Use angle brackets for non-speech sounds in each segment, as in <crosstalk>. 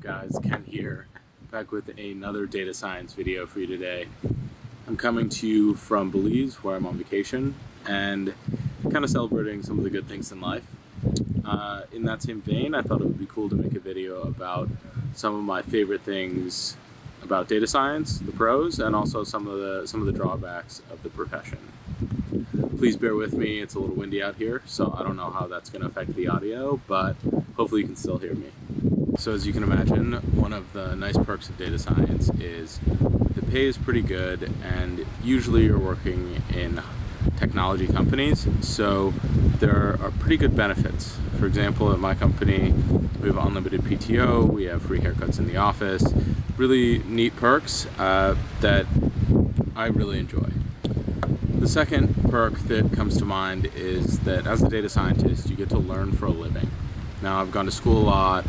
guys, Ken here, back with another data science video for you today. I'm coming to you from Belize where I'm on vacation and kind of celebrating some of the good things in life. Uh, in that same vein, I thought it would be cool to make a video about some of my favorite things about data science, the pros, and also some of the some of the drawbacks of the profession. Please bear with me, it's a little windy out here, so I don't know how that's going to affect the audio, but hopefully you can still hear me. So as you can imagine, one of the nice perks of data science is the pay is pretty good and usually you're working in technology companies, so there are pretty good benefits. For example, at my company, we have unlimited PTO, we have free haircuts in the office, really neat perks uh, that I really enjoy. The second perk that comes to mind is that as a data scientist, you get to learn for a living. Now, I've gone to school a lot,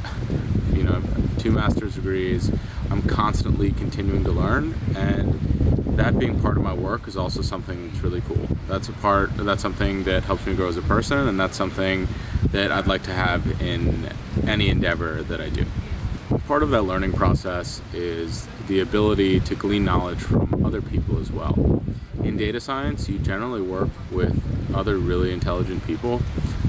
you know, two master's degrees. I'm constantly continuing to learn, and that being part of my work is also something that's really cool. That's a part, that's something that helps me grow as a person, and that's something that I'd like to have in any endeavor that I do. Part of that learning process is the ability to glean knowledge from other people as well. In data science, you generally work with other really intelligent people,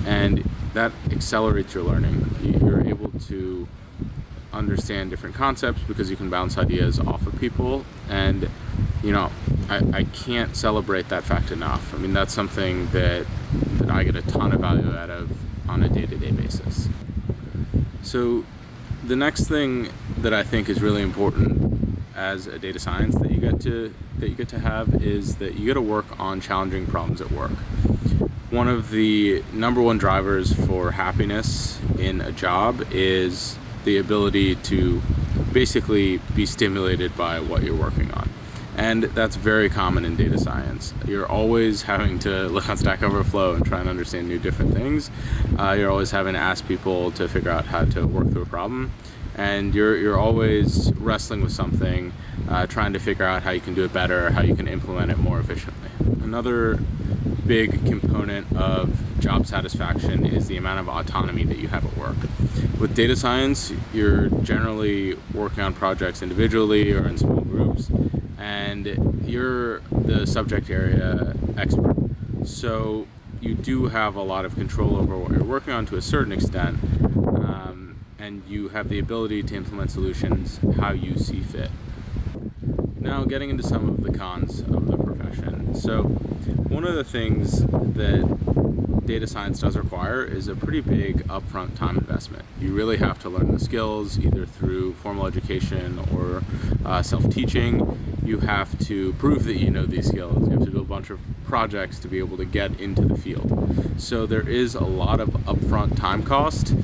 and that accelerates your learning. You're able to understand different concepts because you can bounce ideas off of people. And you know I, I can't celebrate that fact enough. I mean that's something that that i get a ton of value out of on a day-to-day basis. So the next thing that i think is really important as a data science that you get to that you get to have is that you get to work on challenging problems at work. One of the number one drivers for happiness in a job is the ability to basically be stimulated by what you're working on. And that's very common in data science. You're always having to <laughs> look on Stack Overflow and try and understand new different things. Uh, you're always having to ask people to figure out how to work through a problem. And you're, you're always wrestling with something, uh, trying to figure out how you can do it better, how you can implement it more efficiently. Another big component of job satisfaction is the amount of autonomy that you have at work. With data science, you're generally working on projects individually or in small groups, and you're the subject area expert. So you do have a lot of control over what you're working on to a certain extent, um, and you have the ability to implement solutions how you see fit. Now, getting into some of the cons of the profession. So, one of the things that data science does require is a pretty big upfront time investment. You really have to learn the skills either through formal education or uh, self-teaching. You have to prove that you know these skills. You have to do a bunch of projects to be able to get into the field. So there is a lot of upfront time cost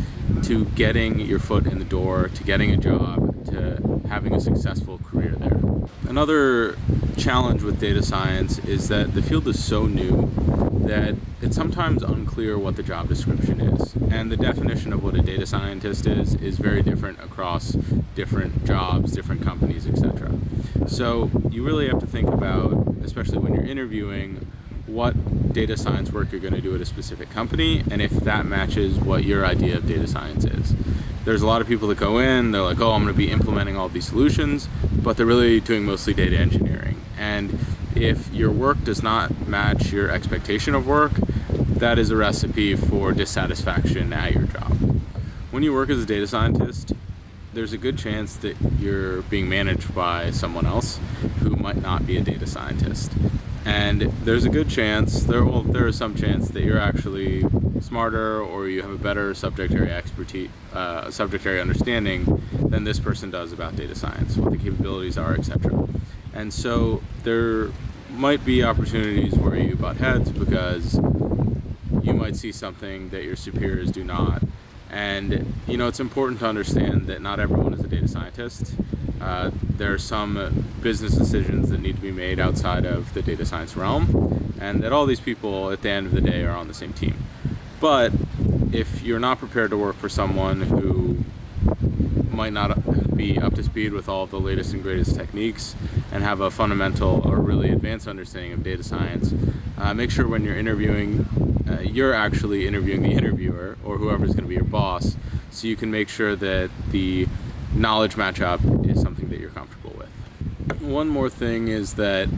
to getting your foot in the door, to getting a job, to having a successful career there. Another challenge with data science is that the field is so new that it's sometimes unclear what the job description is. And the definition of what a data scientist is is very different across different jobs, different companies, etc. So you really have to think about, especially when you're interviewing, what data science work you're going to do at a specific company and if that matches what your idea of data science is. There's a lot of people that go in, they're like, oh, I'm going to be implementing all these solutions, but they're really doing mostly data engineering. And if your work does not match your expectation of work, that is a recipe for dissatisfaction at your job. When you work as a data scientist, there's a good chance that you're being managed by someone else who might not be a data scientist and there's a good chance there well there is some chance that you're actually smarter or you have a better subject area expertise uh, subject area understanding than this person does about data science what the capabilities are etc and so there might be opportunities where you butt heads because you might see something that your superiors do not. And you know it's important to understand that not everyone is a data scientist uh, there are some business decisions that need to be made outside of the data science realm, and that all these people at the end of the day are on the same team. But if you're not prepared to work for someone who might not be up to speed with all of the latest and greatest techniques and have a fundamental or really advanced understanding of data science, uh, make sure when you're interviewing, uh, you're actually interviewing the interviewer or whoever's going to be your boss, so you can make sure that the knowledge matchup something that you're comfortable with. One more thing is that,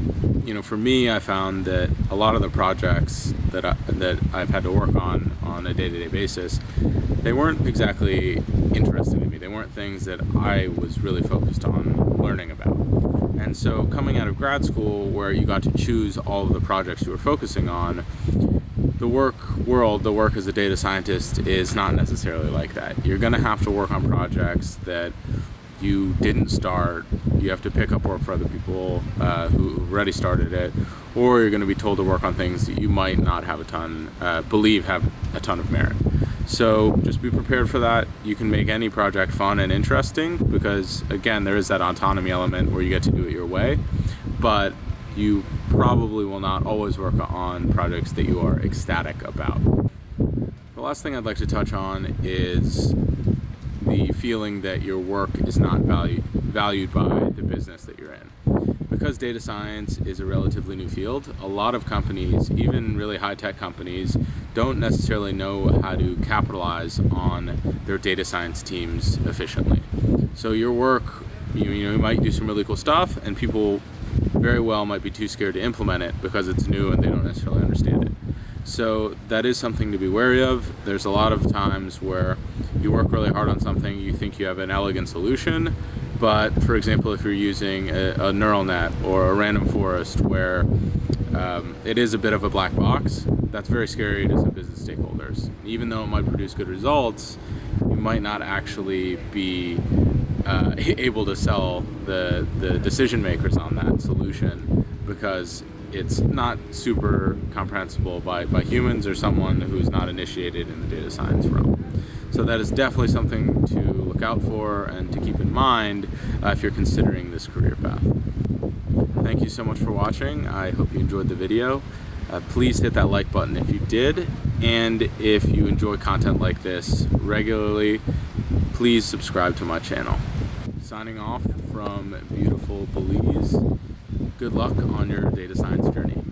you know, for me, I found that a lot of the projects that, I, that I've had to work on on a day-to-day -day basis, they weren't exactly interesting to me. They weren't things that I was really focused on learning about. And so coming out of grad school where you got to choose all of the projects you were focusing on, the work world, the work as a data scientist is not necessarily like that. You're going to have to work on projects that you didn't start. You have to pick up work for other people uh, who already started it, or you're going to be told to work on things that you might not have a ton, uh, believe have a ton of merit. So just be prepared for that. You can make any project fun and interesting because, again, there is that autonomy element where you get to do it your way. But you probably will not always work on projects that you are ecstatic about. The last thing I'd like to touch on is the feeling that your work is not value, valued by the business that you're in. Because data science is a relatively new field, a lot of companies, even really high-tech companies, don't necessarily know how to capitalize on their data science teams efficiently. So your work, you, you know, you might do some really cool stuff and people very well might be too scared to implement it because it's new and they don't necessarily understand it. So that is something to be wary of. There's a lot of times where you work really hard on something, you think you have an elegant solution, but for example, if you're using a, a neural net or a random forest where um, it is a bit of a black box, that's very scary to some business stakeholders. Even though it might produce good results, you might not actually be uh, <laughs> able to sell the, the decision makers on that solution because it's not super comprehensible by, by humans or someone who's not initiated in the data science realm. So that is definitely something to look out for and to keep in mind uh, if you're considering this career path. Thank you so much for watching. I hope you enjoyed the video. Uh, please hit that like button if you did. And if you enjoy content like this regularly, please subscribe to my channel. Signing off from beautiful Belize. Good luck on your data science journey.